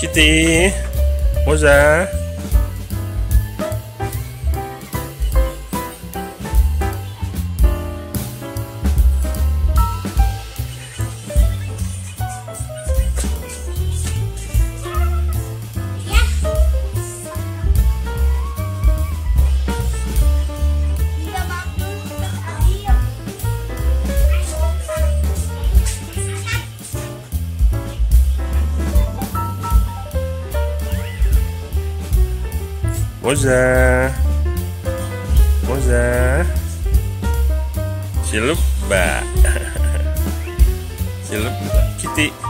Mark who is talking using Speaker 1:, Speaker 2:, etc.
Speaker 1: Kitty, Moza. Moza. Moza. Silup, Mbak. Silup, Kitty.